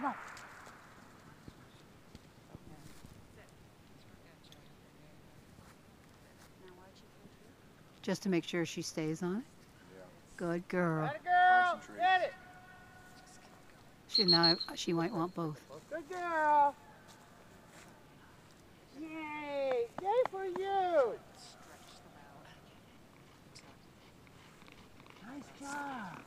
Come on. Just to make sure she stays on it? Yeah. Good girl. Girl! Get it! She, now, she might want both. Good girl! Yay! Yay for you! Nice job!